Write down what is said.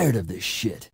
tired of this shit.